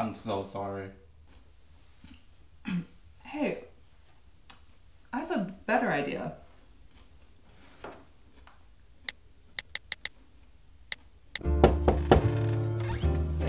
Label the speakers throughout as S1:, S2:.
S1: I'm so sorry.
S2: Hey, I have a better idea.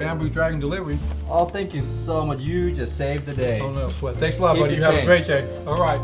S3: Bamboo Dragon Delivery.
S4: Oh, thank you so much. You just saved the day.
S3: Oh no, sweat. Thanks a lot,
S4: Keep
S3: buddy.
S4: your
S3: You have a great day. All right.